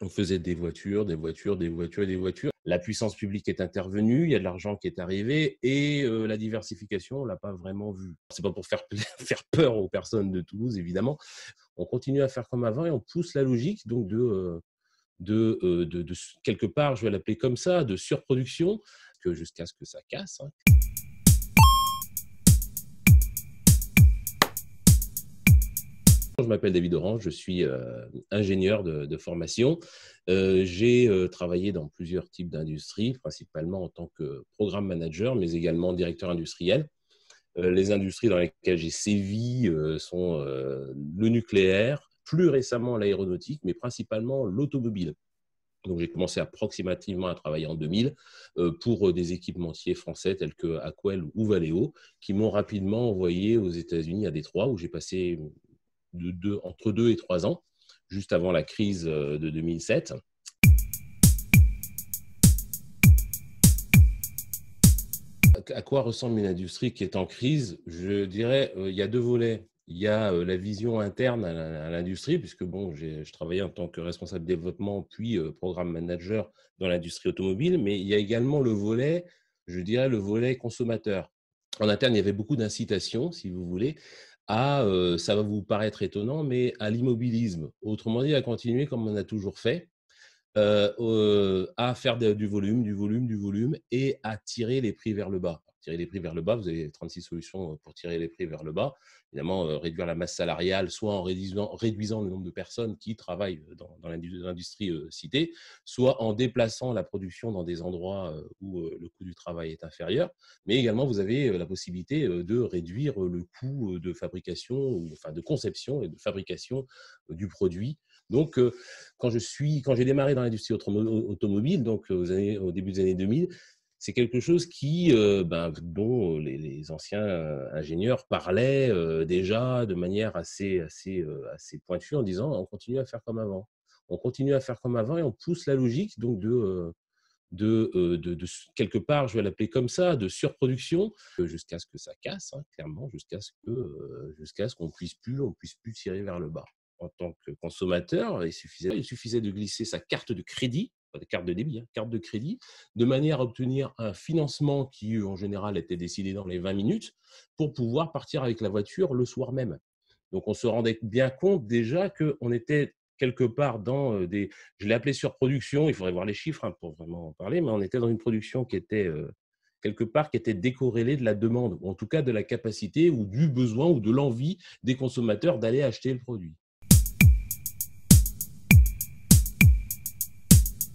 On faisait des voitures, des voitures, des voitures des voitures. La puissance publique est intervenue, il y a de l'argent qui est arrivé et euh, la diversification, on l'a pas vraiment vue. C'est pas pour faire, faire peur aux personnes de Toulouse, évidemment. On continue à faire comme avant et on pousse la logique donc de, euh, euh, de, de quelque part, je vais l'appeler comme ça, de surproduction, jusqu'à ce que ça casse. hein. Je m'appelle David Orange, je suis euh, ingénieur de, formation. Euh, J'ai euh, travaillé dans plusieurs types d'industries, principalement en tant que programme manager, mais également directeur industriel. Les industries dans lesquelles j'ai sévi sont le nucléaire, plus récemment l'aéronautique, mais principalement l'automobile. Donc j'ai commencé approximativement à travailler en 2000 euh, pour des équipementiers français tels que Aquel ou Valeo, qui m'ont rapidement envoyé aux États-Unis à Détroit, où j'ai passé de deux, et trois ans, juste avant la crise euh, de 2007. À quoi ressemble une industrie qui est en crise? Je dirais, euh, il y a deux volets. Il y a euh, la vision interne à l'industrie, puisque bon, je travaillais en tant que responsable développement, puis programme manager dans l'industrie automobile, mais il y a également le volet, je dirais, le volet consommateur. En interne, il y avait beaucoup d'incitations, si vous voulez, à, ça va vous paraître étonnant, mais à l'immobilisme. Autrement dit, à continuer comme on a toujours fait, euh, euh, à faire du volume, du volume, du volume et à tirer les prix vers le bas. Tirer les prix vers le bas, vous avez 36 solutions pour tirer les prix vers le bas. Évidemment, euh, réduire la masse salariale, soit en réduisant, le nombre de personnes qui travaillent dans, dans l'indu- l'industrie euh, citée, soit en déplaçant la production dans des endroits euh, où euh, le coût du travail est inférieur. Mais également, vous avez euh, la possibilité euh, de réduire euh, le coût euh, de fabrication, enfin de conception et de fabrication euh, du produit. Donc, euh, quand je suis, quand j'ai démarré dans l'industrie automo- automobile, donc années, au début des années 2000, c'est quelque chose qui, euh, ben, dont les, anciens euh, ingénieurs parlaient euh, déjà de manière assez, assez, euh, assez pointue en disant on continue à faire comme avant. On continue à faire comme avant et on pousse la logique donc de, euh, de, euh, de, quelque part, je vais l'appeler comme ça, de surproduction euh, jusqu'à ce que ça casse, hein, clairement, jusqu'à ce que, euh, jusqu'à ce qu'on puisse plus, on puisse plus tirer vers le bas en tant que consommateur, il suffisait, de glisser sa carte de crédit, pas de carte de débit, hein, carte de crédit, de manière à obtenir un financement qui, en général, était décidé dans les 20 minutes pour pouvoir partir avec la voiture le soir même. Donc, on se rendait bien compte déjà qu'on était quelque part dans des, je l'ai appelé surproduction, il faudrait voir les chiffres hein, pour vraiment en parler, mais on était dans une production qui était quelque part qui était décorrélée de la demande, ou en tout cas de la capacité ou du besoin ou de l'envie des consommateurs d'aller acheter le produit.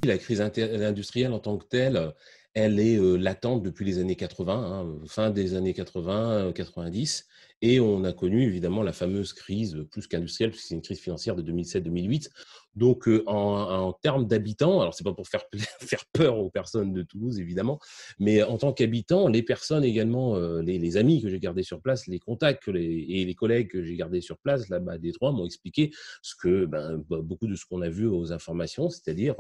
La crise industrielle en tant que telle, elle est euh, latente depuis les années 80, hein, fin des années 80, euh, 90, et on a connu évidemment la fameuse crise, euh, plus qu'industrielle, puisque c'est une crise financière de 2007-2008. Donc, euh, en, termes d'habitants, alors c'est pas pour faire, peur aux personnes de Toulouse, évidemment, mais en tant qu'habitants, les personnes également, euh, les, amis que j'ai gardés sur place, les contacts et les collègues que j'ai gardés sur place là-bas à Détroit m'ont expliqué ce que ben, beaucoup de ce qu'on a vu aux informations, c'est-à-dire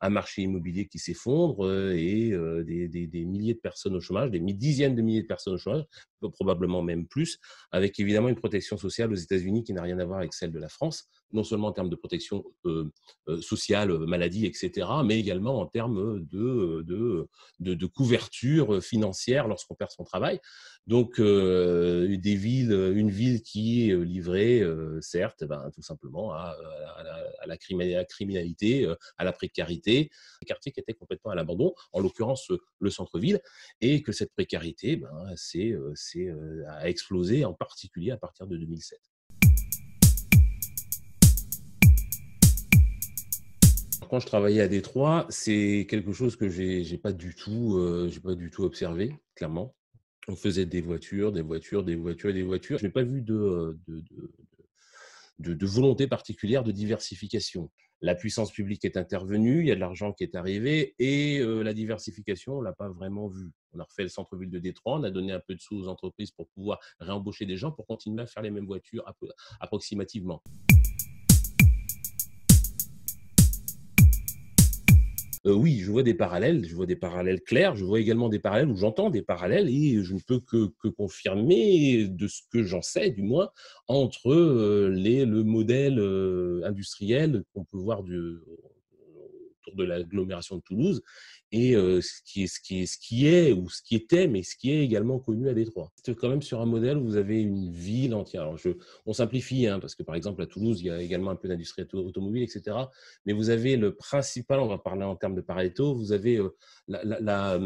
un marché immobilier qui s'effondre et des, milliers de personnes au chômage, des dizaines de milliers de personnes au chômage, probablement même plus, avec évidemment une protection sociale aux États-Unis qui n'a rien à voir avec celle de la France, non seulement en termes de protection euh, euh, sociale, maladie, etc., mais également en termes de, couverture financière lorsqu'on perd son travail. Donc, euh, des une ville qui est livrée, euh, certes, ben, tout simplement à, à, la, à, la, criminalité, à la précarité, des quartiers qui étaient complètement à l'abandon, en l'occurrence le centre-ville, et que cette précarité, ben, c'est, c'est, a explosé, en particulier à partir de 2007. Quand je travaillais à Détroit, c'est quelque chose que j'ai n'ai pas du tout, euh, pas du tout observé, clairement. On faisait des voitures, des voitures, des voitures des voitures. Je n'ai pas vu de, de, volonté particulière de diversification. La puissance publique est intervenue, il y a de l'argent qui est arrivé et euh, la diversification, on l'a pas vraiment vu. On a refait le centre-ville de Détroit, on a donné un peu de sous aux entreprises pour pouvoir réembaucher des gens pour continuer à faire les mêmes voitures approximativement. Euh, oui, je vois des parallèles, je vois des parallèles clairs, je vois également des parallèles où j'entends des parallèles et je ne peux que, confirmer de ce que j'en sais, du moins, entre euh, le modèle euh, industriel qu'on peut voir du, de l'agglomération de Toulouse et ce, qui est, ce, qui ce qui est, ou ce qui était, mais ce qui est également connu à Détroit. C'est quand même sur un modèle où vous avez une ville entière. On simplifie, hein, parce que par exemple à Toulouse, il y a également un peu d'industrie automobile, etc. Mais vous avez le principal, on va parler en termes de Pareto, vous avez la,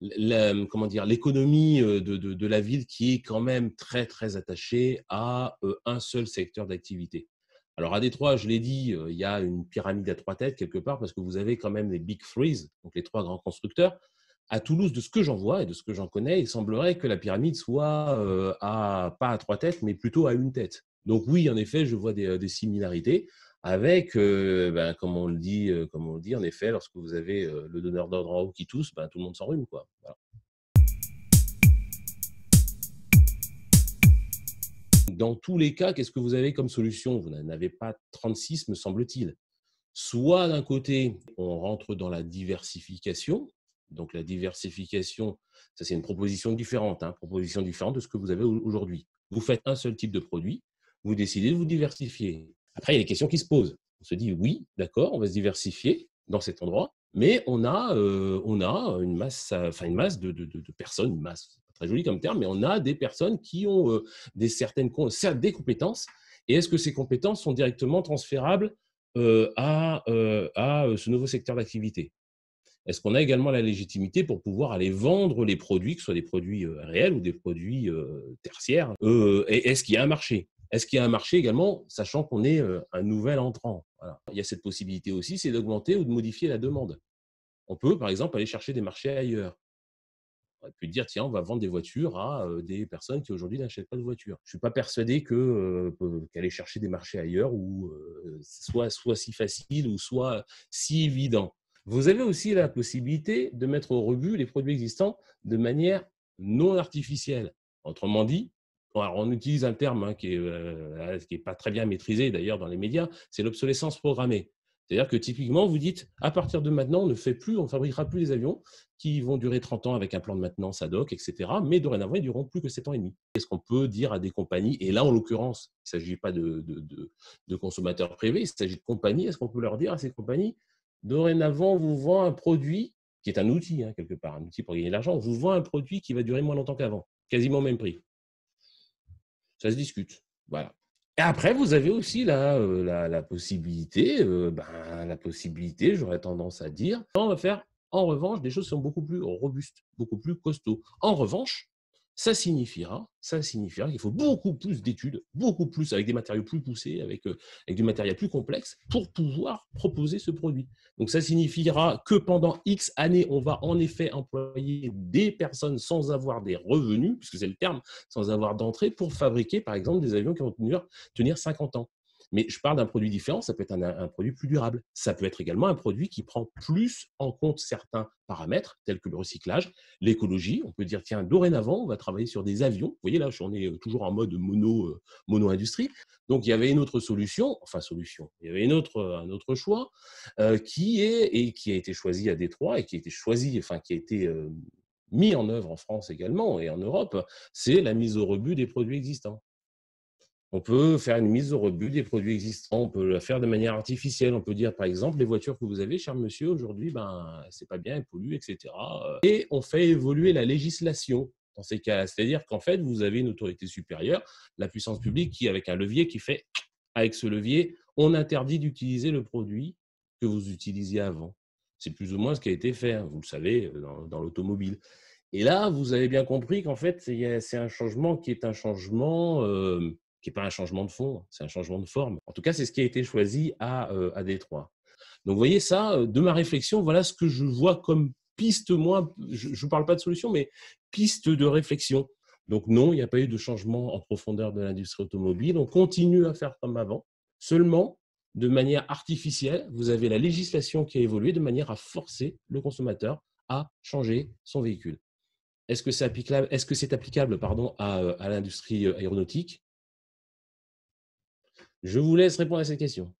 la, comment dire l'économie de, de, de, la ville qui est quand même très très attachée à un seul secteur d'activité. Alors à Détroit, je l'ai dit, il y a une pyramide à trois têtes quelque part parce que vous avez quand même les big threes, donc les trois grands constructeurs. À Toulouse, de ce que j'en vois et de ce que j'en connais, il semblerait que la pyramide soit à, pas à trois têtes, mais plutôt à une tête. Donc oui, en effet, je vois des, similarités avec, ben, comme on le dit, on le dit, en effet, lorsque vous avez le donneur d'ordre en haut qui tousse, ben, tout le monde s'enrhume, quoi. Dans tous les cas, qu'est-ce que vous avez comme solution? Vous n'en avez pas 36, me semble-t-il. Soit d'un côté, on rentre dans la diversification. Donc la diversification, ça c'est une proposition différente, hein, proposition différente de ce que vous avez aujourd'hui. Vous faites un seul type de produit, vous décidez de vous diversifier. Après, il y a des questions qui se posent. On se dit oui, d'accord, on va se diversifier dans cet endroit, mais on a, euh, une masse, enfin une masse de, de, de personnes, une masse, très joli comme terme, mais on a des personnes qui ont euh, des certaines des compétences. Et est-ce que ces compétences sont directement transférables euh, à, euh, à ce nouveau secteur d'activité? Est-ce qu'on a également la légitimité pour pouvoir aller vendre les produits, que ce soit des produits réels ou des produits tertiaires? Et est-ce qu'il y a un marché? Est-ce qu'il y a un marché également, sachant qu'on est un nouvel entrant? Il y a cette possibilité aussi, c'est d'augmenter ou de modifier la demande. On peut, par exemple, aller chercher des marchés ailleurs on pu dire, tiens, on va vendre des voitures à des personnes qui aujourd'hui n'achètent pas de voitures. Je ne suis pas persuadé que qu'aller chercher des marchés ailleurs ou soit, soit si facile ou soit si évident. Vous avez aussi la possibilité de mettre au rebut les produits existants de manière non artificielle. Autrement dit, on utilise un terme hein, qui n'est pas très bien maîtrisé d'ailleurs dans les médias, c'est l'obsolescence programmée. C'est-à-dire que typiquement, vous dites, à partir de maintenant, on ne fait plus, on fabriquera plus les avions qui vont durer 30 ans avec un plan de maintenance ad hoc, etc. Mais dorénavant, ils dureront plus que 7 ans et demi. Est-ce qu'on peut dire à des compagnies, et là, en l'occurrence, il ne s'agit pas de, de, consommateurs privés, il s'agit de compagnies, est-ce qu'on peut leur dire à ces compagnies, dorénavant, vous vend un produit qui est un outil, hein, quelque part, un outil pour gagner de l'argent, vous vend un produit qui va durer moins longtemps qu'avant, quasiment au même prix. Ça se discute. Voilà. Et après, vous avez aussi la, euh, la, possibilité, euh, ben, la possibilité, j'aurais tendance à dire, on va faire en revanche des choses qui sont beaucoup plus robustes, beaucoup plus costauds. En revanche, ça signifiera, ça signifiera qu'il faut beaucoup plus d'études, beaucoup plus avec des matériaux plus poussés, avec, euh, avec du matériel plus complexe pour pouvoir proposer ce produit. Donc ça signifiera que pendant X années, on va en effet employer des personnes sans avoir des revenus, puisque c'est le terme, sans avoir d'entrée, pour fabriquer par exemple des avions qui vont tenir, tenir 50 ans. Mais je parle d'un produit différent, ça peut être un, produit plus durable. Ça peut être également un produit qui prend plus en compte certains paramètres, tels que le recyclage, l'écologie. On peut dire, tiens, dorénavant, on va travailler sur des avions. Vous voyez, là, on est euh, toujours en mode mono, euh, mono-industrie. Donc, il y avait une autre solution, enfin, solution, il y avait une autre, un autre choix euh, qui est, et qui a été choisi à Détroit et qui a été choisi, enfin, qui a été mis en œuvre en France également et en Europe, c'est la mise au rebut des produits existants. On peut faire une mise au rebut des produits existants, on peut la faire de manière artificielle. On peut dire, par exemple, les voitures que vous avez, cher monsieur, aujourd'hui, ben, c'est pas bien, elles polluent, etc. Et on fait évoluer la législation dans ces cas C'est-à-dire qu'en fait, vous avez une autorité supérieure, la puissance publique, qui, avec un levier, qui fait, avec ce levier, on interdit d'utiliser le produit que vous utilisiez avant. C'est plus ou moins ce qui a été fait, vous le savez, dans, l'automobile. Et là, vous avez bien compris qu'en fait, c'est un changement qui est un changement euh, qui n'est pas un changement de fond, c'est un changement de forme. En tout cas, c'est ce qui a été choisi à, euh, Détroit. Donc, vous voyez ça, euh, de ma réflexion, voilà ce que je vois comme piste, moi, je ne parle pas de solution, mais piste de réflexion. Donc, non, il n'y a pas eu de changement en profondeur de l'industrie automobile. On continue à faire comme avant. Seulement, de manière artificielle, vous avez la législation qui a évolué de manière à forcer le consommateur à changer son véhicule. Est-ce que c'est applicable, est -ce que applicable pardon, à, à l'industrie aéronautique? Je vous laisse répondre à cette question.